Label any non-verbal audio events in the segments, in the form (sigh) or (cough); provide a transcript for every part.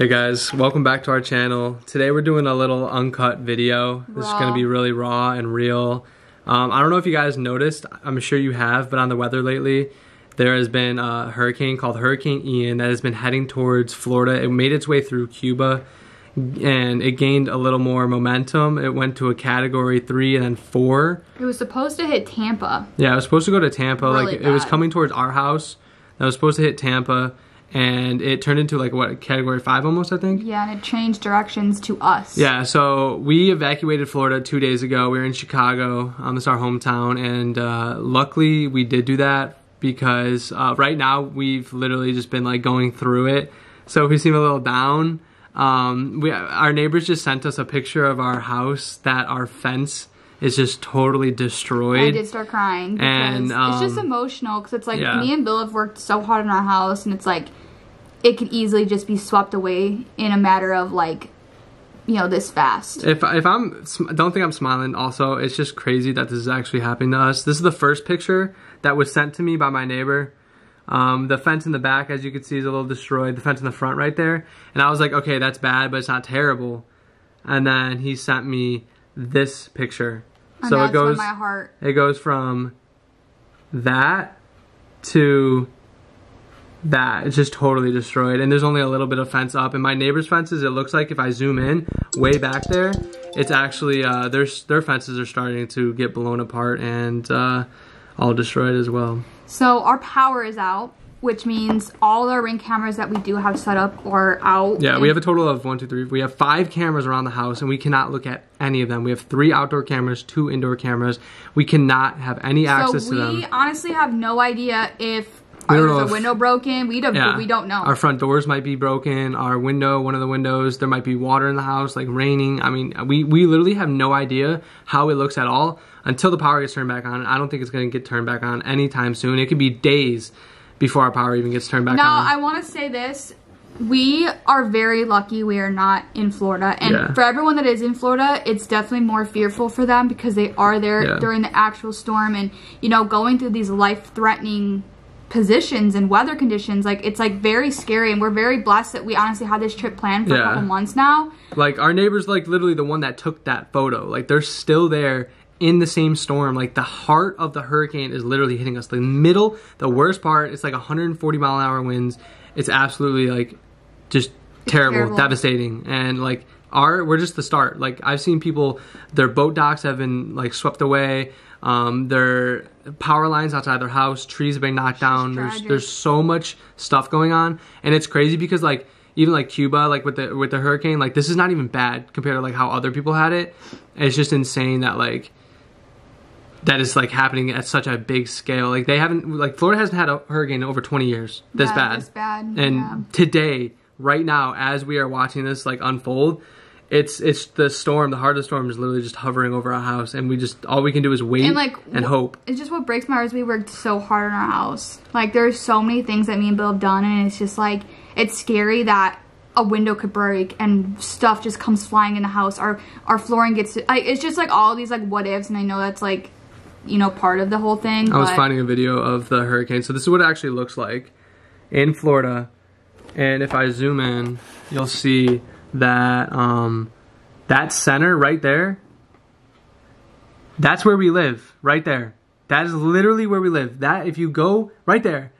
Hey guys, welcome back to our channel. Today we're doing a little uncut video. This is gonna be really raw and real. Um, I don't know if you guys noticed, I'm sure you have, but on the weather lately, there has been a hurricane called Hurricane Ian that has been heading towards Florida. It made its way through Cuba and it gained a little more momentum. It went to a category three and then four. It was supposed to hit Tampa. Yeah, it was supposed to go to Tampa. Really like it was coming towards our house. That was supposed to hit Tampa, and it turned into like what category five almost, I think. Yeah, and it changed directions to us. Yeah, so we evacuated Florida two days ago. We were in Chicago. Um, this is our hometown, and uh, luckily we did do that because uh, right now we've literally just been like going through it. So if we seem a little down, um, we our neighbors just sent us a picture of our house that our fence is just totally destroyed. I did start crying because And, it's just um, emotional because it's like yeah. me and Bill have worked so hard in our house and it's like it could easily just be swept away in a matter of like you know this fast. If if I'm don't think I'm smiling. Also, it's just crazy that this is actually happening to us. This is the first picture that was sent to me by my neighbor. Um, the fence in the back, as you can see, is a little destroyed. The fence in the front, right there, and I was like, okay, that's bad, but it's not terrible. And then he sent me this picture. And so it goes my heart it goes from that to that. It's just totally destroyed. And there's only a little bit of fence up. And my neighbor's fences, it looks like if I zoom in way back there, it's actually, uh, their, their fences are starting to get blown apart and uh, all destroyed as well. So our power is out, which means all our ring cameras that we do have set up are out. Yeah, we have a total of one, two, three. We have five cameras around the house, and we cannot look at any of them. We have three outdoor cameras, two indoor cameras. We cannot have any access so to we honestly have no idea if there's a window broken. We don't. Yeah. We don't know. Our front doors might be broken. Our window, one of the windows, there might be water in the house, like raining. I mean, we, we literally have no idea how it looks at all until the power gets turned back on. I don't think it's going to get turned back on anytime soon. It could be days before our power even gets turned back Now, on. I want to say this. We are very lucky we are not in Florida. And Yeah. for everyone that is in Florida, it's definitely more fearful for them because they are there Yeah. during the actual storm and, you know, going through these life threatening positions and weather conditions. Like, it's like very scary. And we're very blessed that we honestly had this trip planned for Yeah. a couple months now. like, our neighbor's like literally the one that took that photo. Like, they're still there in the same storm. Like, the heart of the hurricane is literally hitting us. The middle, the worst part, it's like 140 mile an hour winds. It's absolutely like just terrible, terrible. devastating, and like our we're just the start. Like I've seen people, their boat docks have been like swept away. Um, their power lines outside their house, trees have been knocked down. There's there's so much stuff going on, and it's crazy because like even like Cuba, like with the with the hurricane, like this is not even bad compared to like how other people had it. It's just insane that like that is like happening at such a big scale. Like they haven't like Florida hasn't had a hurricane in over 20 years. This Yeah, bad. this bad, And yeah. today, right now, as we are watching this like unfold, it's it's the storm. The heart of the storm is literally just hovering over our house, and we just all we can do is wait And like and hope. It's just what breaks my heart is we worked so hard in our house. Like there's so many things that me and Bill have done, and it's just like it's scary that a window could break and stuff just comes flying in the house. Our our flooring gets. I, it's just like all these like what ifs, and I know that's like you know part of the whole thing. I was finding a video of the hurricane. So this is what it actually looks like in Florida. And if I zoom in, you'll see that um, that center right there, that's where we live, right there. That is literally where we live. That if you go right there,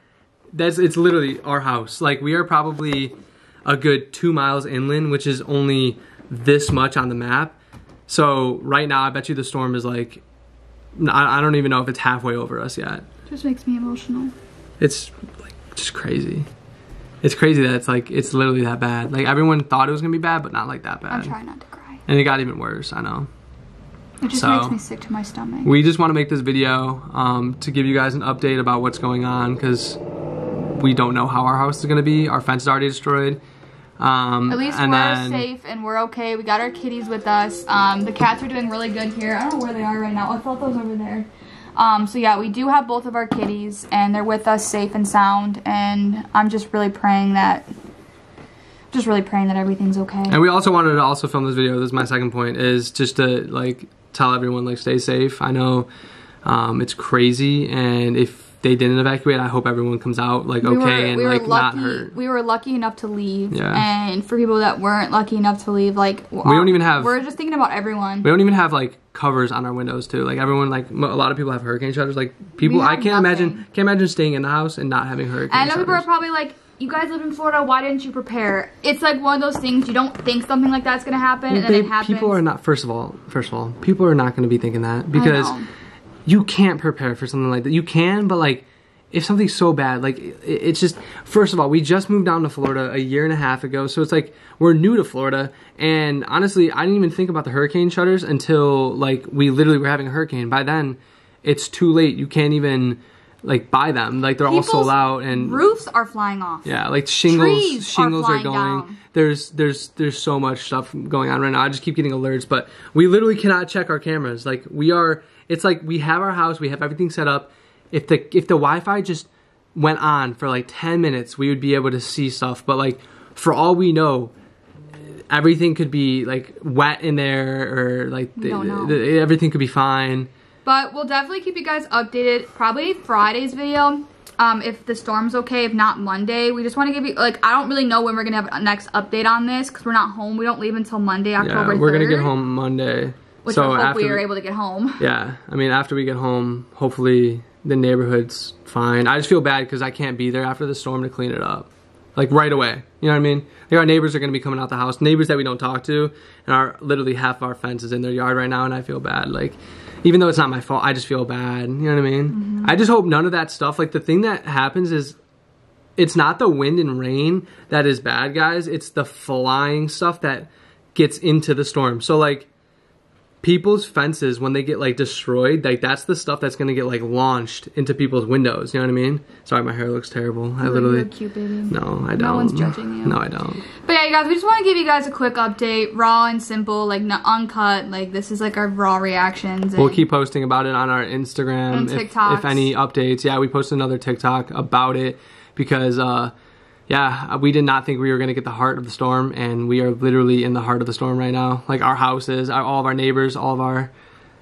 that's it's literally our house. Like we are probably a good two miles inland, which is only this much on the map. So right now, I bet you the storm is like, I, I don't even know if it's halfway over us yet. Just makes me emotional. It's like just crazy. It's crazy that it's like it's literally that bad. Like everyone thought it was gonna be bad, but not like that bad. I'm trying not to cry. And it got even worse. I know. It just So- makes me sick to my stomach. We just want to make this video um, to give you guys an update about what's going on because we don't know how our house is gonna be. Our fence is already destroyed. Um, At least and we're then, safe and we're okay. We got our kitties with us. Um, the cats are doing really good here. I don't know where they are right now. I thought those over there. Um, so yeah, we do have both of our kitties and they're with us safe and sound. And I'm just really praying that, just really praying that everything's okay. And we also wanted to also film this video. This is my second point is just to like tell everyone like stay safe. I know um, it's crazy, and if they didn't evacuate. I hope everyone comes out like okay were, and we were like not lucky. hurt. We were lucky enough to leave, Yeah. and for people that weren't lucky enough to leave, like we don't even have- We're just thinking about everyone. We don't even have like covers on our windows too. Like everyone, like a lot of people have hurricane shutters. Like people, We I can't imagine, nothing. can't imagine staying in the house and not having hurricane And I know people are probably like, "You guys live in Florida. Why didn't you prepare?" It's like one of those things you don't think something like that's gonna happen, and then Babe, it happens. people are not. First of all, first of all, people are not going to be thinking that because. You can't prepare for something like that. You can, but like if something's so bad, like it, it's just. First of all, we just moved down to Florida a year and a half ago, so it's like we're new to Florida. And honestly, I didn't even think about the hurricane shutters until like we literally were having a hurricane. By then, it's too late. You can't even like buy them. Like they're all People's sold out and roofs are flying off. yeah, like shingles, Trees shingles are, flying going. down. There's there's there's so much stuff going on right now. I just keep getting alerts, but we literally cannot check our cameras. Like we are, it's like we have our house, we have everything set up. If the if the Wi-Fi just went on for like ten minutes, we would be able to see stuff. But like for all we know, everything could be like wet in there, or like the, don't the- everything could be fine. But we'll definitely keep you guys updated. Probably Friday's video. Um, if the storm's okay, if not Monday, we just want to give you like I don't really know when we're gonna have a next update on this because we're not home. We don't leave until Monday, October Yeah, we're gonna get home Monday. Which so I hope after we are able to get home. (laughs) Yeah, I mean, after we get home, hopefully the neighborhood's fine. I just feel bad because I can't be there after the storm to clean it up, like right away. You know what I mean? Like our neighbors are gonna be coming out the house, neighbors that we don't talk to, and our literally half our fence is in their yard right now, and I feel bad. Like, even though it's not my fault, I just feel bad. You know what I mean? Mm-hmm. I just hope none of that stuff. Like the thing that happens is. It's not the wind and rain that is bad, guys. It's the flying stuff that gets into the storm. So, like, people's fences when they get like destroyed like that's the stuff that's gonna get like launched into people's windows you know what i mean sorry my hair looks terrible i literally cute, baby. no i don't no one's judging you. no i don't But yeah, you guys, we just want to give you guys a quick update, raw and simple, like not uncut. Like this is like our raw reactions. we'll keep posting about it on our instagram if, if any updates yeah we posted another tiktok about it because uh yeah, we did not think we were going to get the heart of the storm, and we are literally in the heart of the storm right now. Like our houses, our, all of our neighbors, all of our,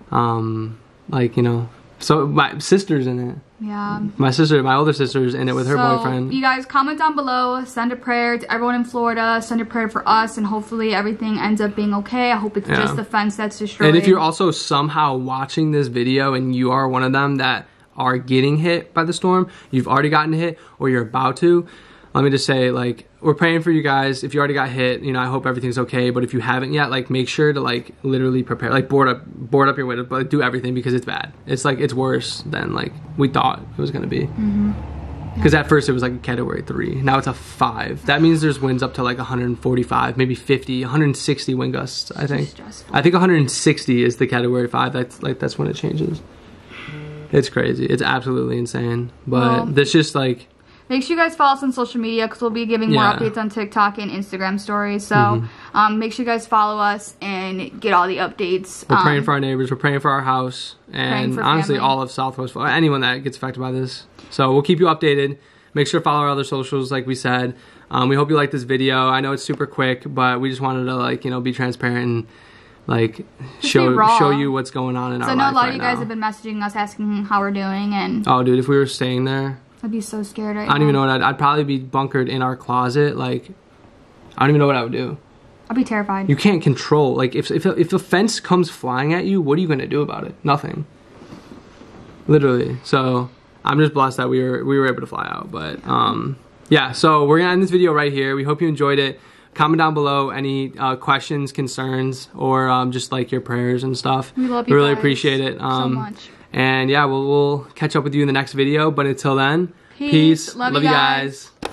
um, like you know, so my sister's in it. Yeah. My sister, my older sister's in it with her boyfriend. You guys comment down below, send a prayer to everyone in Florida, send a prayer for us, and hopefully everything ends up being okay. I hope it's Yeah. just the fence that's destroyed. And if you're also somehow watching this video and you are one of them that are getting hit by the storm, you've already gotten hit or you're about to, let me just say, like, we're praying for you guys. If you already got hit, you know, I hope everything's okay. But if you haven't yet, like, make sure to like literally prepare, like, board up, board up your window, but do everything because it's bad. It's like it's worse than like we thought it was gonna be. Mm-hmm. Because at first it was like a category three. Now it's a five. That means there's winds up to like 145, maybe 50, 160 wind gusts. I think. I think 160 is the category five. That's like that's when it changes. It's crazy. It's absolutely insane. But Well- this just like Make sure you guys follow us on social media because we'll be giving more Yeah. Mm-hmm. updates on TikTok and Instagram stories. So um, make sure you guys follow us and get all the updates. we're um, praying for our neighbors. We're praying for our house, and honestly, family. all of Southwest anyone that gets affected by this. So we'll keep you updated. Make sure to follow our other socials, like we said. Um, we hope you like this video. I know it's super quick, but we just wanted to like you know be transparent and like show show you what's going on in So our I know a lot right of you guys now. have been messaging us asking how we're doing, and Oh, dude, if we were staying there, I'd be so scared right I don't now. even know what I'd, I'd probably be bunkered in our closet. Like, I don't even know what I would do. I'd be terrified. You can't control. Like, if if if a fence comes flying at you, what are you gonna do about it? Nothing. Literally. So I'm just blessed that we were we were able to fly out. But um, yeah. So we're gonna end this video right here. We hope you enjoyed it. Comment down below any uh, questions, concerns, or um, just like your prayers and stuff. We love you We really guys appreciate it. so Um, much. And yeah, we'll we'll catch up with you in the next video. But until then, Peace. peace. Love Love you guys. guys.